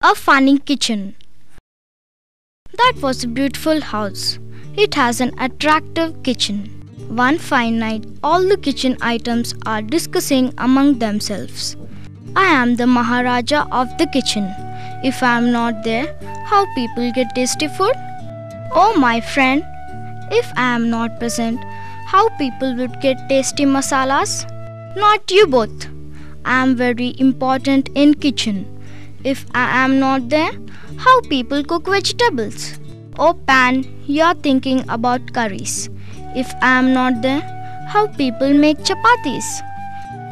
A funny kitchen. That was a beautiful house. It has an attractive kitchen. One fine night, all the kitchen items are discussing among themselves. I am the Maharaja of the kitchen. If I am not there, how people get tasty food? Oh, my friend, if I am not present, how people would get tasty masalas? Not you both. I am very important in kitchen. If I am not there, how people cook vegetables? Oh Pan, you're thinking about curries. If I am not there, how people make chapatis?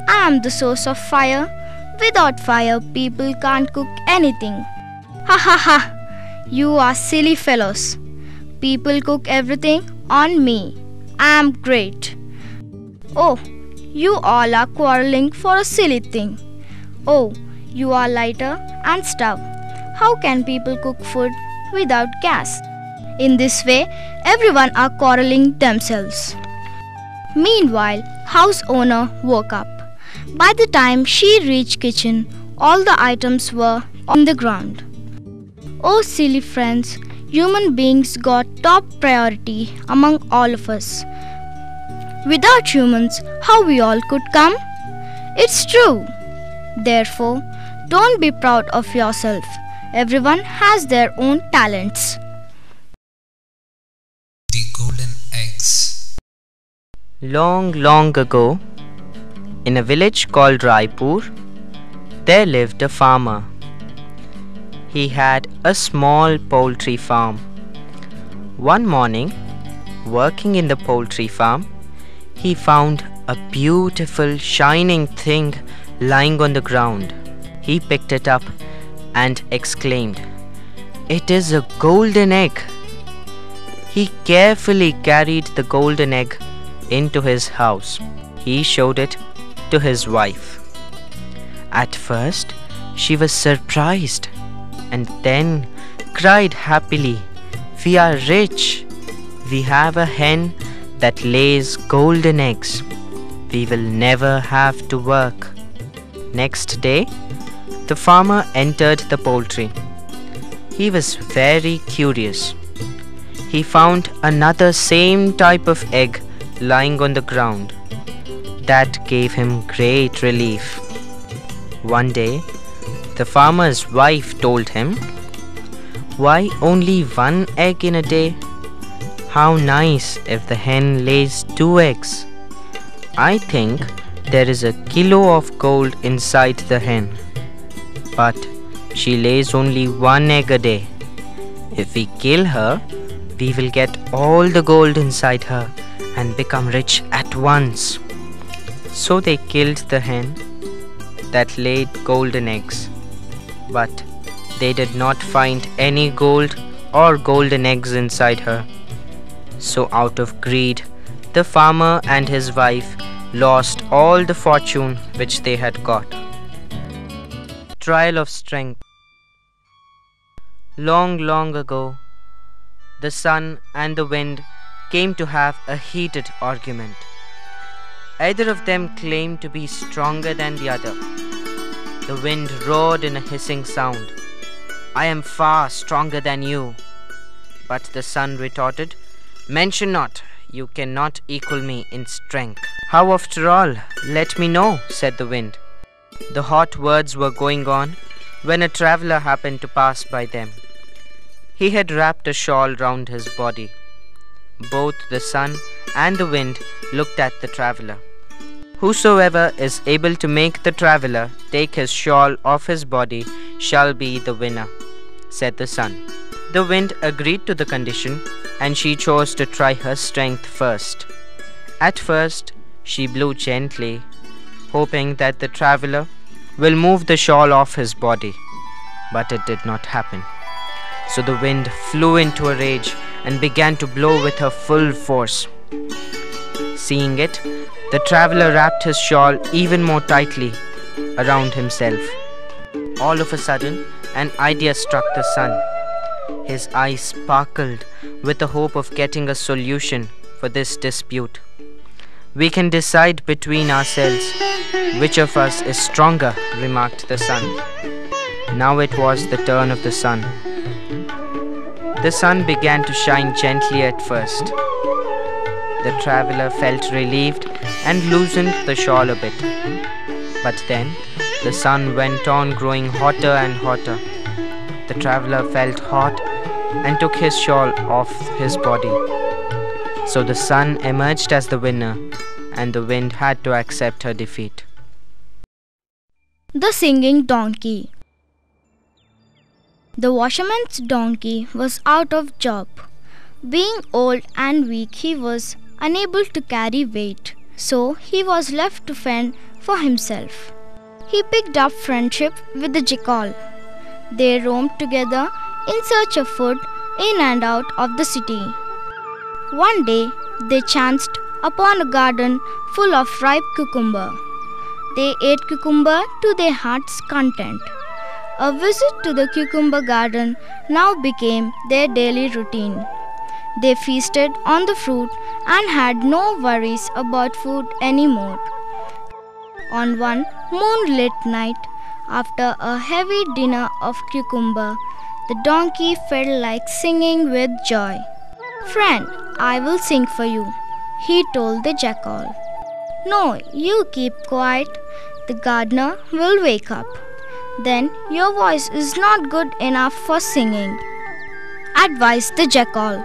I am the source of fire. Without fire, people can't cook anything. Ha ha ha! You are silly fellows. People cook everything on me. I am great. Oh, you all are quarreling for a silly thing. Oh, you are lighter and stove. How can people cook food without gas? In this way, everyone are quarreling themselves. Meanwhile, house owner woke up. By the time she reached kitchen, all the items were on the ground. Oh silly friends, human beings got top priority among all of us. Without humans, how we all could come? It's true. Therefore, don't be proud of yourself. Everyone has their own talents. The Golden Eggs Long, long ago, in a village called Raipur, there lived a farmer. He had a small poultry farm. One morning, working in the poultry farm, he found a beautiful shining thing lying on the ground. He picked it up and exclaimed, It is a golden egg. He carefully carried the golden egg into his house. He showed it to his wife. At first, she was surprised and then cried happily, We are rich. We have a hen that lays golden eggs. We will never have to work. Next day, the farmer entered the poultry. He was very curious. He found another same type of egg lying on the ground. That gave him great relief. One day, the farmer's wife told him, Why only one egg in a day? How nice if the hen lays two eggs. I think there is a kilo of gold inside the hen. But she lays only one egg a day. If we kill her, we will get all the gold inside her and become rich at once. So they killed the hen that laid golden eggs. But they did not find any gold or golden eggs inside her. So, out of greed, the farmer and his wife lost all the fortune which they had got. Trial of Strength Long, long ago, the sun and the wind came to have a heated argument. Either of them claimed to be stronger than the other. The wind roared in a hissing sound. I am far stronger than you. But the sun retorted, Mention not, you cannot equal me in strength. How, after all? Let me know, said the wind. The hot words were going on when a traveler happened to pass by them. He had wrapped a shawl round his body. Both the sun and the wind looked at the traveler. Whosoever is able to make the traveler take his shawl off his body shall be the winner, said the sun. The wind agreed to the condition and she chose to try her strength first. At first, she blew gently, hoping that the traveler will move the shawl off his body, but it did not happen. So the wind flew into a rage and began to blow with her full force. Seeing it, the traveler wrapped his shawl even more tightly around himself. All of a sudden, an idea struck the sun. His eyes sparkled with the hope of getting a solution for this dispute. We can decide between ourselves which of us is stronger, remarked the sun. Now it was the turn of the sun. The sun began to shine gently at first. The traveler felt relieved and loosened the shawl a bit. But then the sun went on growing hotter and hotter. The traveler felt hot and took his shawl off his body. So the sun emerged as the winner, and the wind had to accept her defeat. The Singing Donkey The washerman's donkey was out of job. Being old and weak, he was unable to carry weight, so he was left to fend for himself. He picked up friendship with the jackal. They roamed together in search of food in and out of the city. One day they chanced upon a garden full of ripe cucumber. They ate cucumber to their heart's content. A visit to the cucumber garden now became their daily routine. They feasted on the fruit and had no worries about food anymore. On one moonlit night, after a heavy dinner of cucumber, the donkey felt like singing with joy. Friend, I will sing for you, he told the jackal. No, you keep quiet. The gardener will wake up. Then your voice is not good enough for singing. Advised the jackal.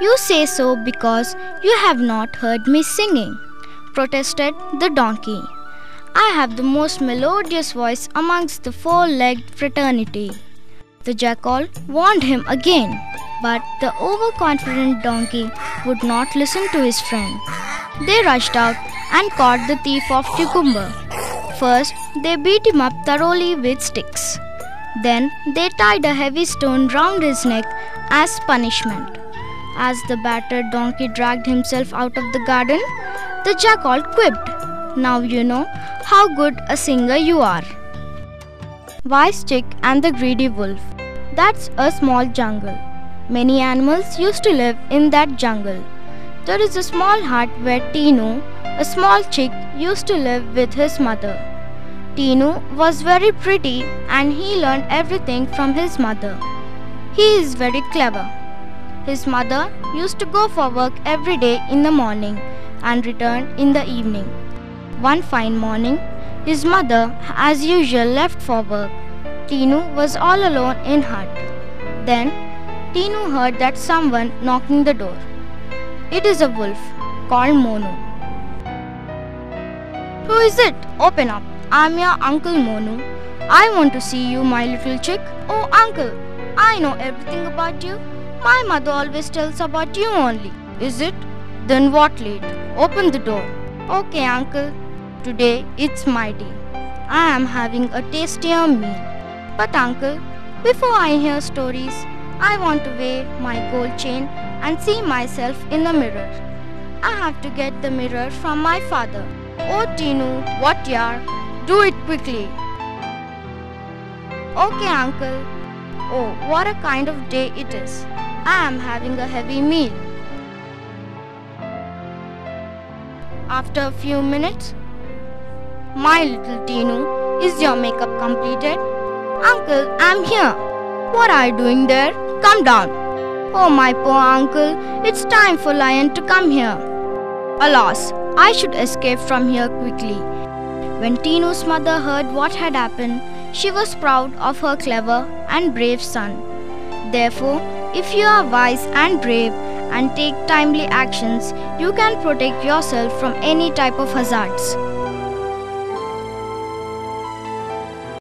You say so because you have not heard me singing, protested the donkey. I have the most melodious voice amongst the four legged fraternity. The jackal warned him again, but the overconfident donkey would not listen to his friend. They rushed out and caught the thief of cucumber. First, they beat him up thoroughly with sticks. Then, they tied a heavy stone round his neck as punishment. As the battered donkey dragged himself out of the garden, the jackal quipped, Now you know how good a singer you are. Wise Chick and the Greedy Wolf. That's a small jungle. Many animals used to live in that jungle. There is a small hut where Tinu, a small chick, used to live with his mother. Tinu was very pretty and he learned everything from his mother. He is very clever. His mother used to go for work every day in the morning and return in the evening. One fine morning, his mother, as usual, left for work. Tinu was all alone in hut. Then Tinu heard that someone knocking the door. It is a wolf called Monu. Who is it? Open up. I'm your Uncle Monu. I want to see you, my little chick. Oh, Uncle, I know everything about you. My mother always tells about you only. Is it? Then what late? Open the door. Okay, Uncle. Today it's my day. I am having a tastier meal. But, Uncle, before I hear stories, I want to wear my gold chain and see myself in the mirror. I have to get the mirror from my father. Oh, Tinu, what yar? Do it quickly. Okay, uncle. Oh, what a kind of day it is. I am having a heavy meal. After a few minutes, my little Tinu, is your makeup completed? Uncle, I'm here. What are you doing there? Come down. Oh, my poor uncle, it's time for Lion to come here. Alas, I should escape from here quickly. When Tinu's mother heard what had happened, she was proud of her clever and brave son. Therefore, if you are wise and brave and take timely actions, you can protect yourself from any type of hazards.